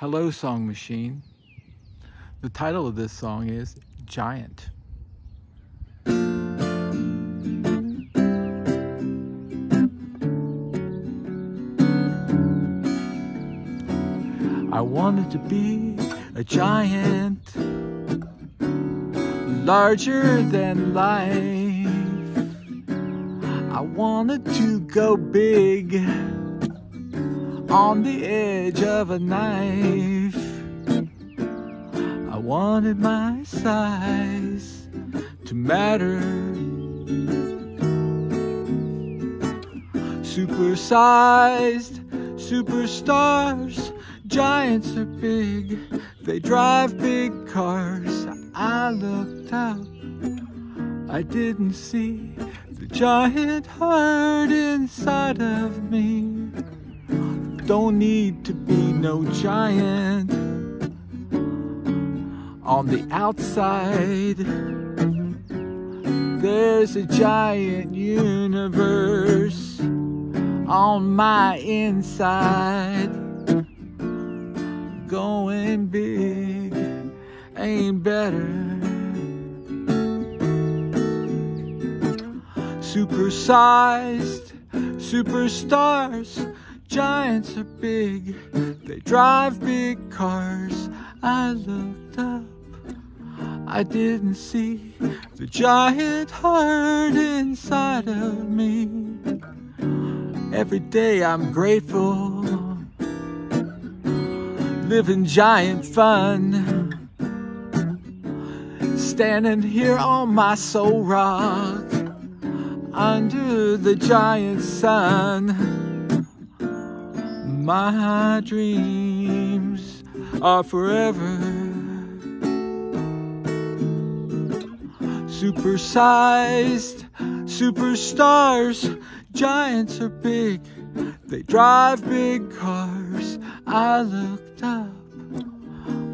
Hello, Song Machine. The title of this song is Giant. I wanted to be a giant, larger than life. I wanted to go big on the edge of a knife. I wanted my size to matter. Supersized superstars, giants are big, they drive big cars. I looked up, I didn't see the giant heart inside of me don't need to be no giant. On the outside, there's a giant universe. On my inside, going big ain't better. Supersized superstars Giants are big, they drive big cars. I looked up, I didn't see the giant heart inside of me. Every day I'm grateful, living giant fun. Standing here on my soul rock under the giant sun my dreams are forever. Supersized superstars, giants are big, they drive big cars. I looked up,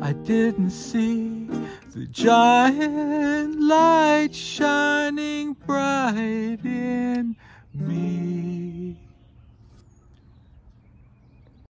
I didn't see the giant light shining bright in me.